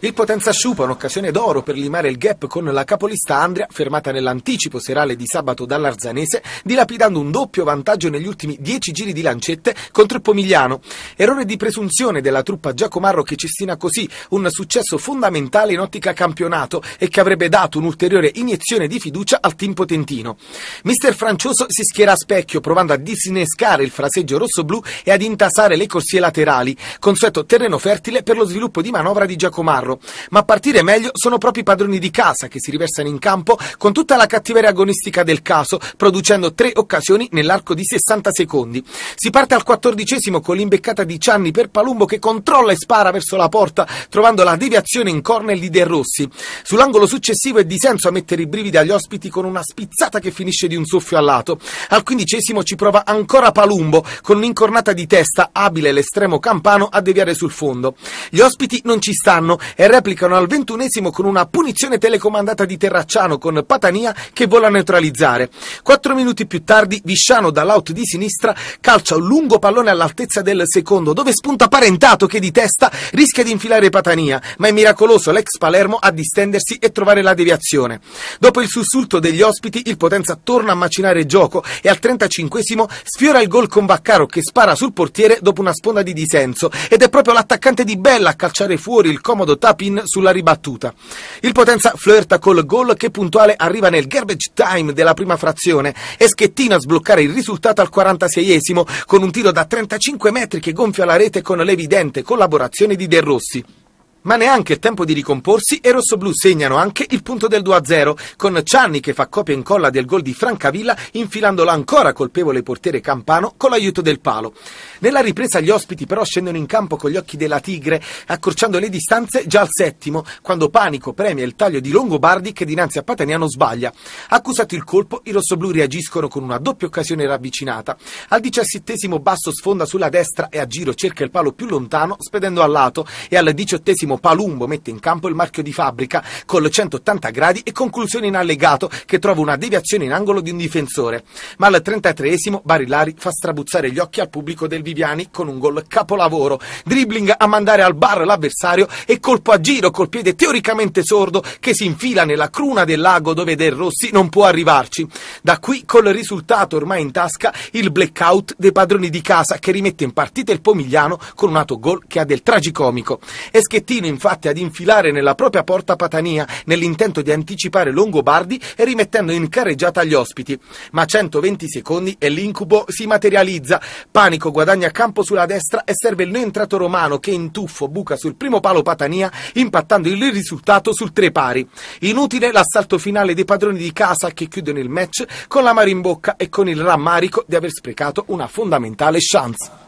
Il Potenza sciupa un'occasione d'oro per limare il gap con la capolista Andrea, fermata nell'anticipo serale di sabato dall'Arzanese, dilapidando un doppio vantaggio negli ultimi dieci giri di lancette contro il Pomigliano. Errore di presunzione della truppa Giacomarro che cestina così un successo fondamentale in ottica campionato e che avrebbe dato un'ulteriore iniezione di fiducia al team potentino. Mister Francioso si schiera a specchio provando a disinnescare il fraseggio rosso-blu e ad intasare le corsie laterali, consueto terreno fertile per lo sviluppo di manovra di Giacomarro Ferro, ma a partire meglio sono proprio i padroni di casa che si riversano in campo con tutta la cattiveria agonistica del caso, producendo tre occasioni nell'arco di 60 secondi. Si parte al quattordicesimo con l'imbeccata di Cianni per Palumbo che controlla e spara verso la porta, trovando la deviazione in corner di De Rossi. Sull'angolo successivo è di senso a mettere i brividi agli ospiti con una spizzata che finisce di un soffio al lato. Al quindicesimo ci prova ancora Palumbo con un'incornata di testa, abile l'estremo campano a deviare sul fondo. Gli ospiti non ci stanno e replicano al ventunesimo con una punizione telecomandata di Terracciano con Patania che vola a neutralizzare. Quattro minuti più tardi Visciano dall'out di sinistra calcia un lungo pallone all'altezza del secondo dove spunta Parentato che di testa rischia di infilare Patania, ma è miracoloso l'ex Palermo a distendersi e trovare la deviazione. Dopo il sussulto degli ospiti il Potenza torna a macinare gioco e al 35esimo sfiora il gol con Vaccaro che spara sul portiere dopo una sponda di disenso ed è proprio l'attaccante di Bella a calciare fuori il comodo Tapin sulla ribattuta. Il Potenza flirta col gol che puntuale arriva nel garbage time della prima frazione e Schettino a sbloccare il risultato al 46esimo con un tiro da 35 metri che gonfia la rete con l'evidente collaborazione di De Rossi. Ma neanche il tempo di ricomporsi e rossoblù segnano anche il punto del 2-0, con Cianni che fa copia e incolla del gol di Francavilla, infilandolo ancora colpevole portiere Campano con l'aiuto del palo. Nella ripresa gli ospiti però scendono in campo con gli occhi della tigre, accorciando le distanze già al settimo, quando Panico premia il taglio di Longobardi che dinanzi a Pataniano sbaglia. Accusato il colpo, i rossoblù reagiscono con una doppia occasione ravvicinata. Al diciassettesimo Basso sfonda sulla destra e a giro cerca il palo più lontano, spedendo al lato, e al diciottesimo Palumbo mette in campo il marchio di fabbrica col 180 gradi e conclusione in allegato che trova una deviazione in angolo di un difensore. Ma al 33esimo Barilari fa strabuzzare gli occhi al pubblico del Viviani con un gol capolavoro, dribbling a mandare al bar l'avversario e colpo a giro col piede teoricamente sordo che si infila nella cruna del lago dove Del Rossi non può arrivarci. Da qui col risultato ormai in tasca il blackout dei padroni di casa che rimette in partita il Pomigliano con un autogol che ha del tragicomico. Eschettino Continua infatti ad infilare nella propria porta Patania nell'intento di anticipare Longobardi e rimettendo in carreggiata gli ospiti. Ma 120 secondi e l'incubo si materializza. Panico guadagna campo sulla destra e serve il entrato romano che in tuffo buca sul primo palo Patania impattando il risultato sul tre pari. Inutile l'assalto finale dei padroni di casa che chiudono il match con la mare in bocca e con il rammarico di aver sprecato una fondamentale chance.